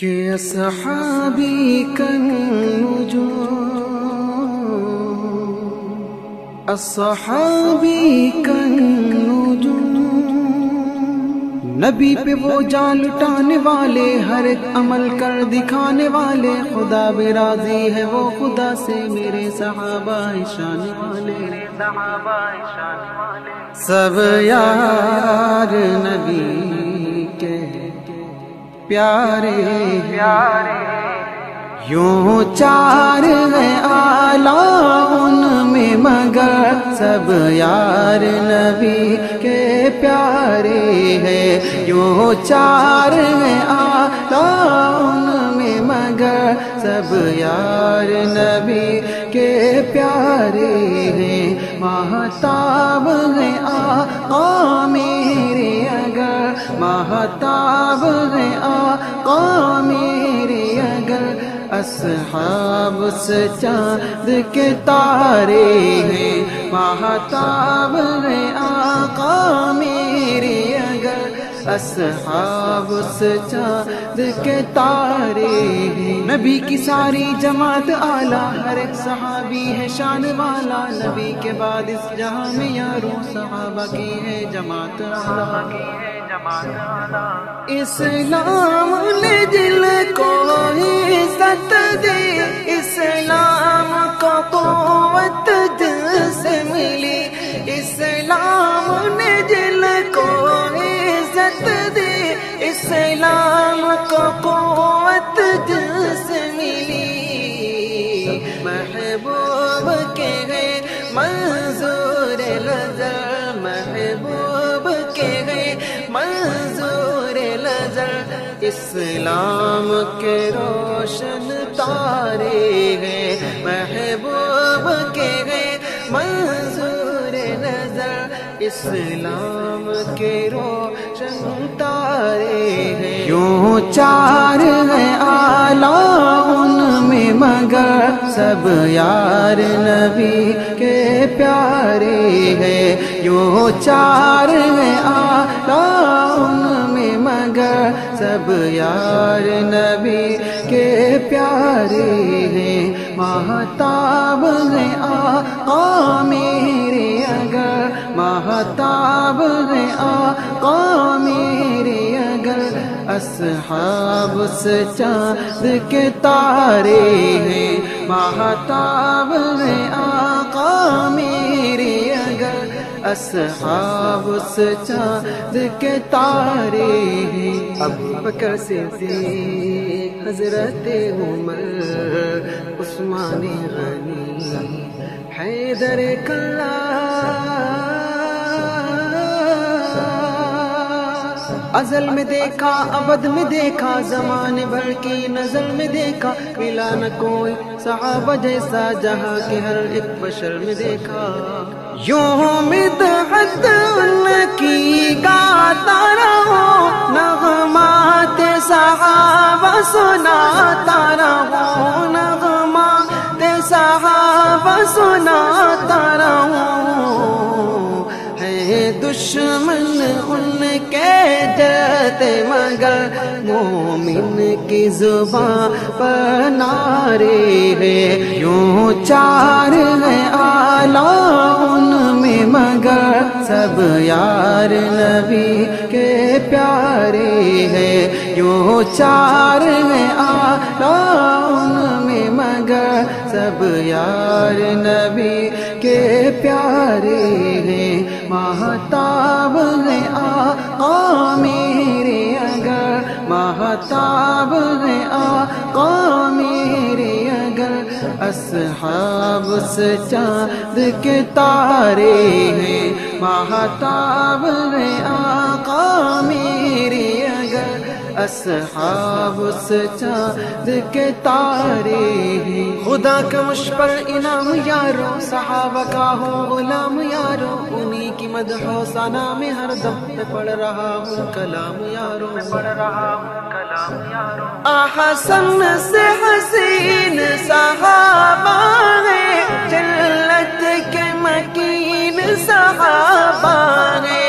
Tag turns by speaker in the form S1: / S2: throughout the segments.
S1: के असहाबी कन्नुजूम असहाबी कन्नुजूम नबी पे वो जान लुटाने वाले, हर एक अमल कर दिखाने वाले, खुदा बेराजी है वो खुदा से मेरे सहाबा शान वाले। सब यार नबी प्यारे प्यारे। यूँ चार है आला उनमें मगर सब यार नबी के प्यारे है। यूँ चार है आला उनमें मगर सब यार नबी के प्यारे हैं। महताब है आ महताब है आ मेरे अगर असहाब से के तारे हैं। महताब है आका मेरे असहाब के तारे नबी की सारी जमात आला, हर एक सहाबी है शान वाला। नबी के बाद इस जहाँ में यारों सहाबा की है जमात आला। इस्लाम ने दिल को ही इज़्ज़त दी इस्लाम को महबूब के गए, मंजूर नज़र महबूब के गए, मंजूर नज़र इस्लाम के रोशन तारे गए, महबूब के गए, मंजूर नज़र इस्लाम के रोशन तारे हैं यूँ चार है आला उनमें मगर सब यार नबी के प्यारे हैं। यो चार है आला उनमें मगर सब यार नबी के प्यारे हैं। महताब है आ मेरे अगर। महताब है आ मेरे अगर। असहाब से चाँद के तारे हैं। महताब है आका मेरे अगर असहाब उस चाँद के तारे हैं अब बकर से हज़रत उमर, उस्मान गनी, हैदर कल्ला अजल में देखा अबद में देखा, जमाने भर की नज़र में देखा, मिला न कोई सहाबा जैसा जहाँ के हर एक बशर में देखा। यूँ मिदहत उनकी गाता रहो, नगमात सहाबा सुनाता रहो, नगमात सहाबा सुनाता रहो। दुश्मन उनके डरते मगर मोमिन की जुबा पर नारे है। यूँ चार है आला उनमें मगर सब यार नबी के प्यारे है। यूँ चार है आला उनमें मगर सब यार नबी के प्यारे महताब है आ मेरे अगर महताब है आ मेरे अगर। असहाब से चाँद के तारे हैं महताब है आका मेरे असहाब से चाँद के तारे हैं। खुदा का मुझ पर इनाम यारो, सहाबा का हो गुलाम यारो, उन्हीं की मदहो सना में हर दम पे पढ़ रहा हूँ कलाम यारो। पढ़ रहा हूँ कलाम आहसन से हसीन सहाबा है जन्नत के मकीन सहाबा है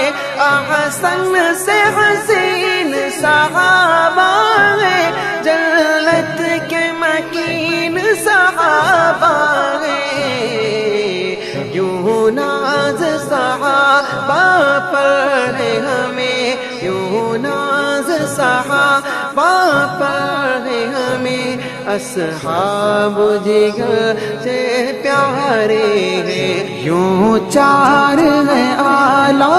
S1: आहसन से हसीन सहाबा है जन्नत के मकीन सहाबा है यूँ नाज सहाबा पर हमें यूँ नाज सहाबा पर हमें असहाब जिगर से प्यारे हैं। यूँ चार है आला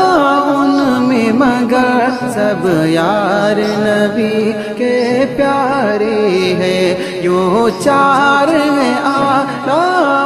S1: सब यार नबी के प्यारे हैं। यूँ चार है आला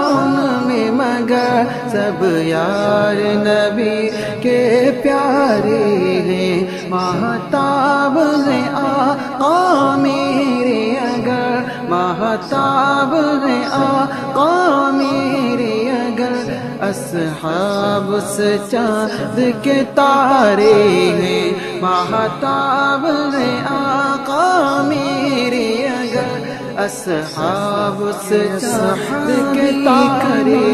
S1: उनमें मगर सब यार नबी के प्यारे हैं। महताब है आ मेरे अगर। महताब है आका मेरे अगर। असहाब से चाँद के तारे हैं। महताब ने आका मेरे अगर असहाब से सहद के तारे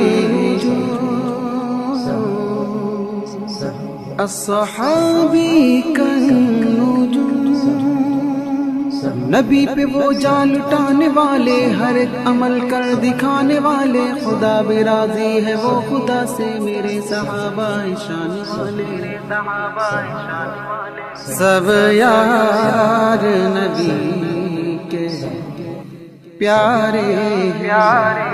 S1: असहाबी कन्नुजू नबी पे वो जान लुटाने वाले, हर एक अमल कर दिखाने वाले। खुदा भी राज़ी है वो, खुदा से मेरे सहाबा शान वाले। सब यार नबी के प्यारे प्यारे